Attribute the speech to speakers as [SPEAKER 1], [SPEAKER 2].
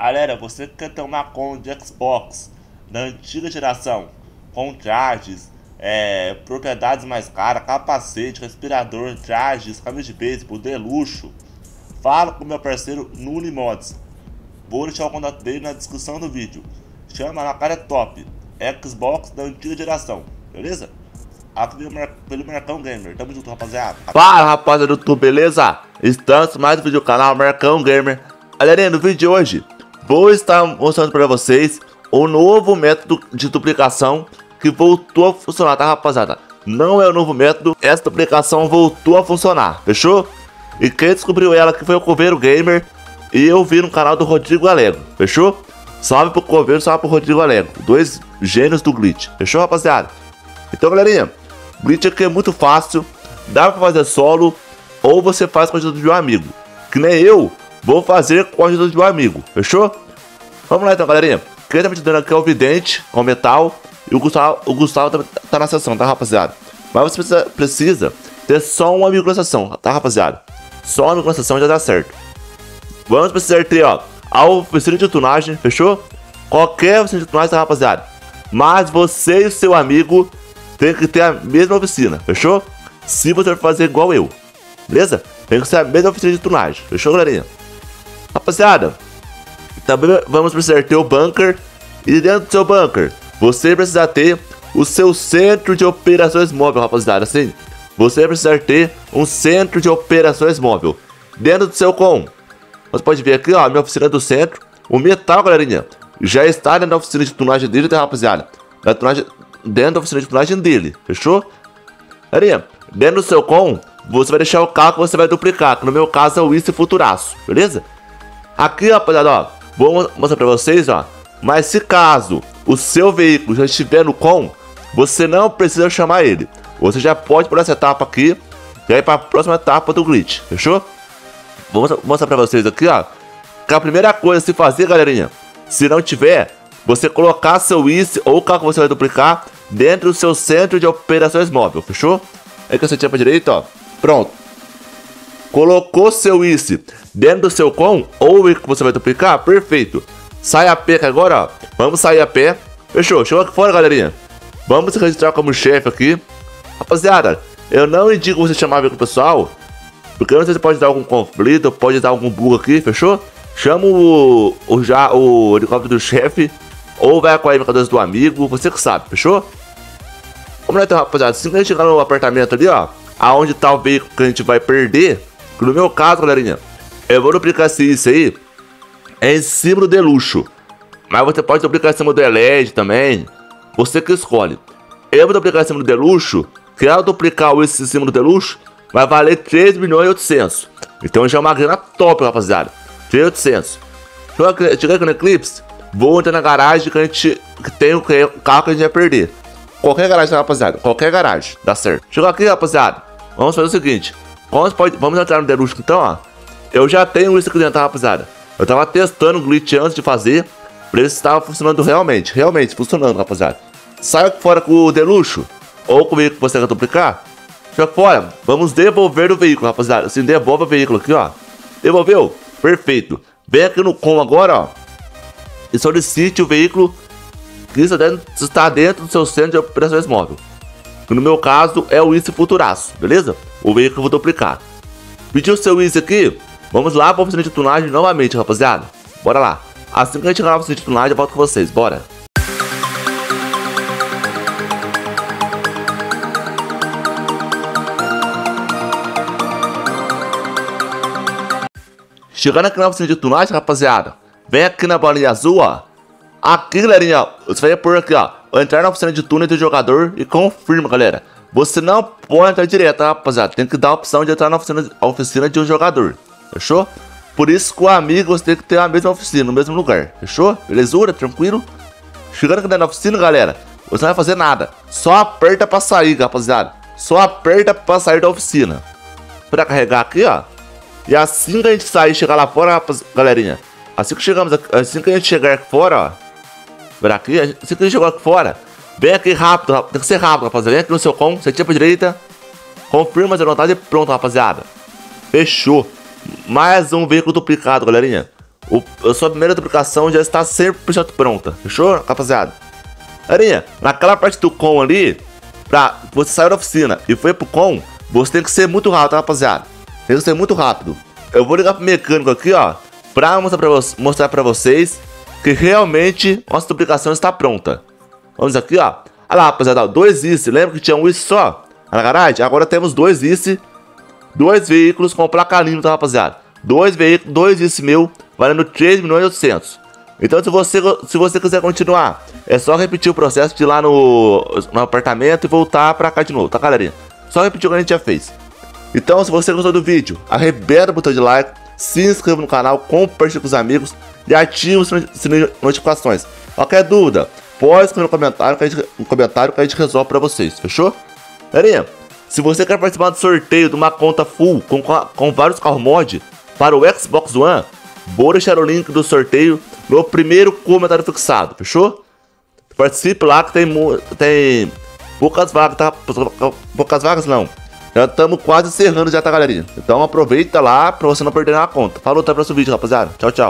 [SPEAKER 1] Galera, você que quer ter uma conta de Xbox da antiga geração, com trajes, é, propriedades mais caras, capacete, respirador, trajes, camisa de beisebol, de luxo, fala com meu parceiro Nuli Mods. Vou deixar o contato dele na descrição do vídeo. Chama na cara top. Xbox da antiga geração, beleza? Aqui pelo Mercão Gamer. Tamo junto, rapaziada.
[SPEAKER 2] Fala, rapaziada do YouTube, beleza? Estamos mais um vídeo do canal Mercão Gamer. Galerinha, no vídeo de hoje, vou estar mostrando para vocês o novo método de duplicação que voltou a funcionar, tá, rapaziada? Não é o novo método, essa duplicação voltou a funcionar, fechou? E quem descobriu ela que foi o Coveiro Gamer e eu vi no canal do Rodrigo Alego, fechou? Salve pro Coveiro, salve pro Rodrigo Alego, dois gênios do glitch, fechou, rapaziada? Então, galerinha, glitch aqui é muito fácil, dá pra fazer solo ou você faz com a ajuda de um amigo, que nem eu vou fazer com a ajuda de um amigo, fechou? Vamos lá então, galerinha. Quem tá me ajudando aqui é o Vidente, com metal, e o Gustavo, o Gustavo tá, tá na sessão, tá, rapaziada? Mas você precisa, precisa ter só um amigo na sessão, tá, rapaziada? Só um amigo na sessão já dá certo. Vamos precisar ter, ó, a oficina de tunagem, fechou? Qualquer oficina de tunagem, tá, rapaziada? Mas você e seu amigo tem que ter a mesma oficina, fechou? Se você for fazer igual eu, beleza? Tem que ser a mesma oficina de tunagem, fechou, galerinha? Rapaziada, também vamos precisar ter o bunker. E dentro do seu bunker, você precisa ter o seu centro de operações móvel, rapaziada. Assim, você vai precisar ter um centro de operações móvel. Dentro do seu com, você pode ver aqui, ó, a minha oficina do centro. O metal, galerinha, já está da oficina de tunagem dele, tá, rapaziada? Da tunagem, dentro da oficina de tunagem dele, fechou? Galerinha, dentro do seu com, você vai deixar o carro que você vai duplicar, que no meu caso é o Easy Futuraço, beleza? Aqui, rapaziada, ó, vou mostrar pra vocês, ó. Mas se caso o seu veículo já estiver no com, você não precisa chamar ele. Você já pode por essa etapa aqui e aí para a próxima etapa do glitch, fechou? Vou mostrar para vocês aqui, ó. Que a primeira coisa a se fazer, galerinha, se não tiver, você colocar seu IC ou o carro que você vai duplicar dentro do seu centro de operações móvel, fechou? Aí que você tira para direita, ó. Pronto. Colocou seu IC dentro do seu com ou o que você vai duplicar, perfeito. Sai a pé agora, ó. Vamos sair a pé. Fechou, chegou aqui fora, galerinha. Vamos se registrar como chefe aqui. Rapaziada, eu não indico você chamar com o pessoal, porque não sei se pode dar algum conflito, pode dar algum bug aqui, fechou? Chama o, o, já, o helicóptero do chefe, ou vai com a MK2 do amigo, você que sabe, fechou? Vamos lá então, rapaziada, assim que a gente chegar no apartamento ali, ó, aonde tá o veículo que a gente vai perder, no meu caso, galerinha, eu vou duplicar isso aí em cima do Deluxo. Mas você pode duplicar em cima do LED também. Você que escolhe. Eu vou duplicar em cima do Deluxo. Que ao duplicar o esse em cima do Deluxo, vai valer 3 milhões e 800. Então já é uma grana top, rapaziada. 3.800. Chegar aqui no Eclipse, vou entrar na garagem que a gente que tem o carro que a gente vai perder. Qualquer garagem, rapaziada. Qualquer garagem, dá certo. Chegou aqui, rapaziada. Vamos fazer o seguinte. Vamos, pode, vamos entrar no Deluxe então, ó. Eu já tenho isso aqui dentro, tá, rapaziada. Eu tava testando o glitch antes de fazer, pra ver se estava funcionando realmente. Realmente, funcionando, rapaziada. Saia fora com o Deluxo, ou com o veículo que você quer duplicar. Já fora, vamos devolver o veículo, rapaziada. Assim, devolve o veículo aqui, ó. Devolveu? Perfeito. Vem aqui no com agora, ó. E solicite o veículo que está dentro do seu centro de operações móvel. Que no meu caso é o Easy Futuraço, beleza? O veículo que eu vou duplicar. Pediu seu Easy aqui, Vamos lá para a oficina de tunagem novamente, rapaziada. Bora lá. Assim que a gente chegar na oficina de tunagem, eu volto com vocês. Bora. Chegando aqui na oficina de tunagem, rapaziada. Vem aqui na bolinha azul, ó. Aqui, galerinha, você vai por aqui, ó. Entrar na oficina de túnel do jogador e confirma, galera. Você não pode entrar direto, rapaziada. Tem que dar a opção de entrar na oficina, oficina de um jogador. Fechou? Por isso com o amigo você tem que ter a mesma oficina, no mesmo lugar. Fechou? Belezura? Tranquilo? Chegando aqui na oficina, galera, você não vai fazer nada. Só aperta pra sair, rapaziada. Só aperta pra sair da oficina. Pra carregar aqui, ó. E assim que a gente sair e chegar lá fora, rapaz, galerinha. Assim que chegamos assim que a gente chegar fora, ó. Ver aqui, assim que a chegar aqui fora. Vem aqui rápido, tem que ser rápido, rapaziada. Vem aqui no seu com, você tira pra direita. Confirma as vontade e pronto, rapaziada. Fechou. Mais um veículo duplicado, galerinha. o, a sua primeira duplicação já está 100% pronta. Fechou, rapaziada? Arinha, naquela parte do com ali, pra você sair da oficina e foi pro com, você tem que ser muito rápido, rapaziada. Tem que ser muito rápido. Eu vou ligar pro mecânico aqui, ó, pra mostrar pra, mostrar pra vocês que realmente nossa duplicação está pronta. Vamos aqui, ó. Olha lá, rapaziada, dois ICE. Lembra que tinha um ICE só na garagem? Agora temos dois ICE, dois veículos com placa limpa, tá, rapaziada? Dois veículos, dois ICE meu, valendo 3 milhões e 800. Então, se você, se você quiser continuar, é só repetir o processo de ir lá no, no apartamento e voltar pra cá de novo, tá, galerinha? Só repetir o que a gente já fez. Então, se você gostou do vídeo, arrebenta o botão de like, se inscreva no canal, compartilhe com os amigos e ative o sininho de notificações. Qualquer dúvida, pode escrever no comentário que a gente, no comentário que a gente resolve pra vocês, fechou? Galerinha, se você quer participar do sorteio de uma conta full com, com vários carros mod para o Xbox One, vou deixar o link do sorteio no primeiro comentário fixado, fechou? Participe lá que tem, tem poucas vagas, tá? Poucas vagas não. Já estamos quase encerrando já, tá, galerinha? Então aproveita lá pra você não perder a conta. Falou, até o próximo vídeo, rapaziada. Tchau, tchau.